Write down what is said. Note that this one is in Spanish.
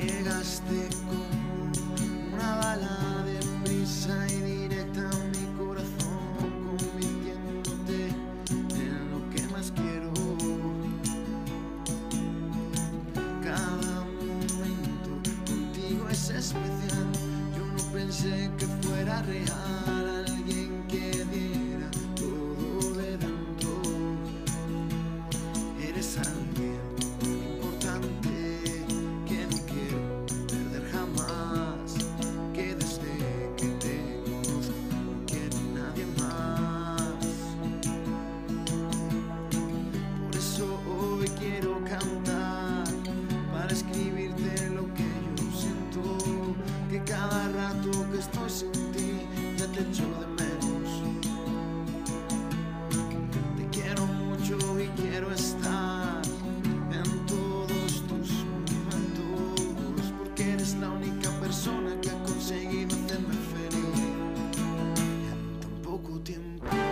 Llegaste como una bala de prisa y directa a mi corazón, convirtiéndote en lo que más quiero. Cada momento contigo es especial. Yo no pensé que fuera real alguien que diera todo de dentro. Eres escribirte lo que yo siento, que cada rato que estoy sin ti ya te echo de menos. Te quiero mucho y quiero estar en todos tus momentos, porque eres la única persona que ha conseguido hacerme feliz en tan poco tiempo.